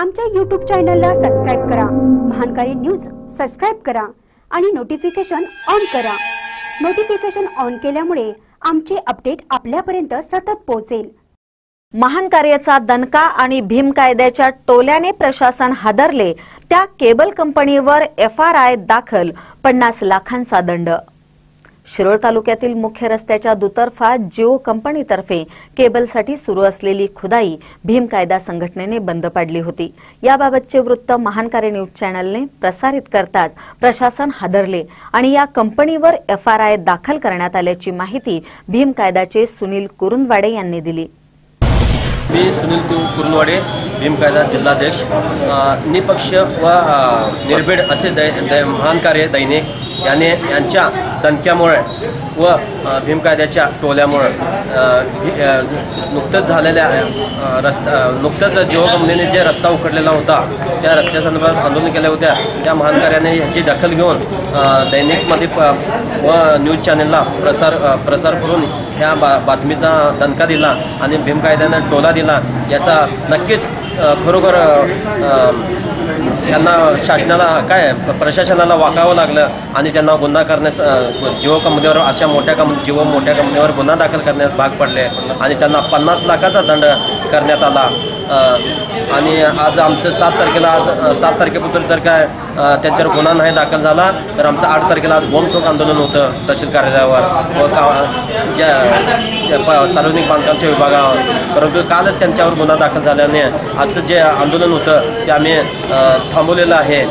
आमच्या यूट्यूब चॅनलला सबस्क्राईब करा. महानकारी न्यूज सबस्क्राईब करा आणि नोटिफिकेशन ऑन करा. नोटिफिकेशन ऑन केल्यामुळे आमचे अपडेट आपल्यापर्यंत सतत पोहोचेल. महान कार्याचा दणका आणि भीम कायद्याच्या टोल्याने प्रशासन हादरले त्या केबल कंपनीवर एफ आर आय दाखल पन्नास लाखांचा दंड. शिरोळ तालुक्यातील मुख्य रस्त्याच्या दुतर्फा जिओ कंपनीतर्फे केबलसाठी सुरू असलेली खुदाई भीम कायदा संघटनेने बंद पाडली होती. याबाबतचे वृत्त महान कार्य न्यूज चॅनलने प्रसारित करताच प्रशासन हादरले आणि या कंपनीवर एफ आर आय दाखल करण्यात आल्याची माहिती भीम कायदाचे सुनील कुरुंदवाडे यांनी दिली. मी सुनील कुरुंदवाडे भीम कायदा जिल्हाध्यक्ष. निपक्ष व निर्भीड असे दै महान कार्य दैनिक याने यांच्या दणक्यामुळे व भीम कायद्याच्या टोल्यामुळे नुकतंच झालेल्या रस्ता नुकतंच जिओ कंपनीने जे रस्ता उकडलेला होता त्या रस्त्यासंदर्भात आंदोलन केल्या होत्या. त्या महानकार्याने ह्याची याची दखल घेऊन दैनिकमध्ये प व न्यूज चॅनलला प्रसार प्रसार करून ह्या बा बातमीचा दणका दिला आणि भीम कायद्यानं टोला दिला. याचा नक्कीच खरोखर त्यांना शासनाला काय प्रशासनाला वाकावं लागलं आणि त्यांना गुन्हा करण्यास जिओ कंपनीवर अशा मोठ्या कंपनी जिओ मोठ्या कंपनीवर गुन्हा दाखल करण्यास भाग पडले आणि त्यांना पन्नास लाखाचा दंड करण्यात आला. आणि आज आमचं सात तारखेला आज सात तारखेबद्दल जर काय त्यांच्यावर गुन्हा नाही दाखल झाला तर आमचं आठ तारखेला आज बोंबठोक आंदोलन होतं तहसील कार्यालयावर. व का ज्या प- सार्वजनिक बांधकामच्या विभागावर. परंतु कालच त्यांच्यावर गुन्हा दाखल झाल्याने आजचं जे आंदोलन होतं ते आम्ही थांबवलेलं आहे.